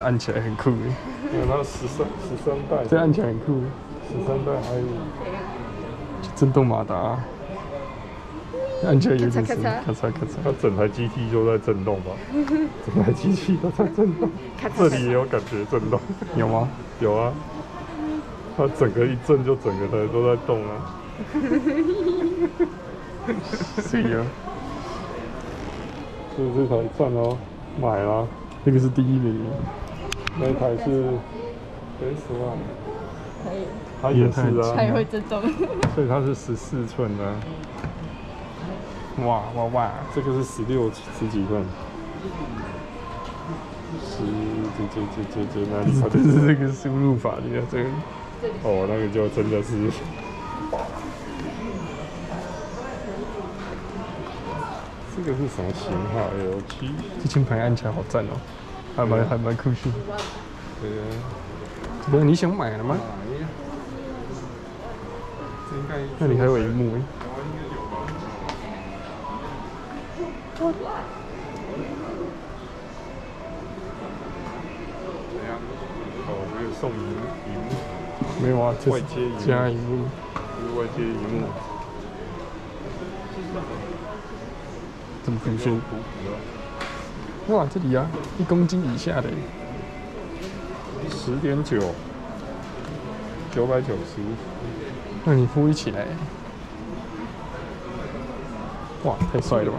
按起来很酷。诶，因为它十三十三代，这按起来很酷，十三代还有。震动马达，按起来有点声，咔嚓。咔嚓。它整台机器都在震动吧？整台机器都在震动，这里也有感觉震动，有吗？有啊，它整个一震就整个台都在动啊。是啊，所以这台赞哦，买啦，这个是第一名，那一台是 S 万，可以，它也是它也啊，会震动。所以它是十四寸的啊，哇哇哇！这个是十六十几寸，十这这这这这哪里它这是这个输入法，你看这个，哦，那个就真的是。这个是什么型号？L 七？这键盘按起来好赞哦，还蛮还蛮酷炫。对啊，不是你想买了吗？那里还有一幕诶，怎样？哦，这个送荧荧幕，没有啊，这是加荧幕。外接荧幕，这么酷炫普普的，哇，这里啊，一公斤以下的，十点九，九百九十。那你扶一起来，哇，太帅了吧！